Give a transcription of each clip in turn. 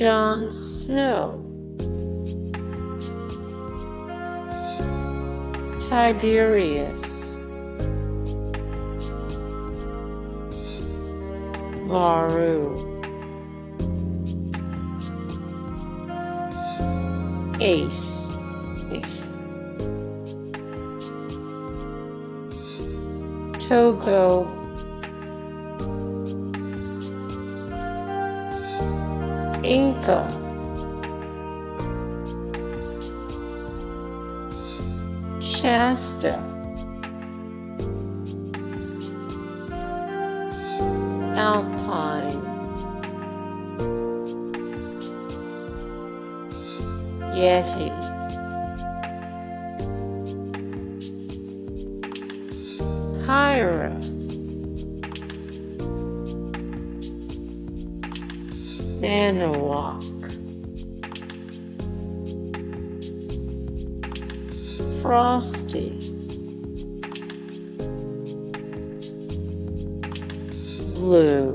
Jon Snow. Tiberius. Maru. Ace Ace. Togo Inca Shasta Alpine. Yeti. Kyra Nanook Frosty. Blue.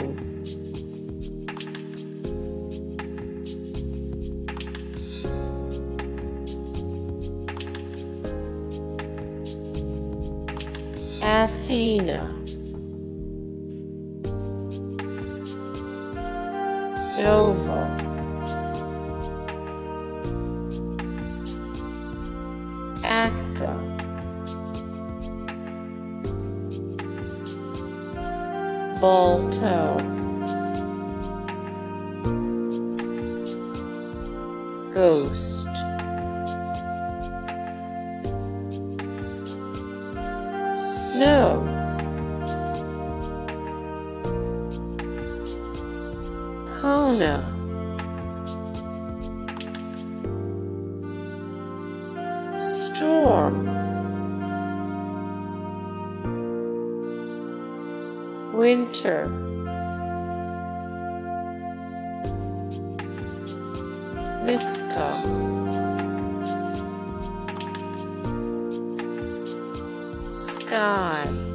Athena Nova Atka Balto Ghost. Snow Oh, Kona Storm. Winter. Miska Sky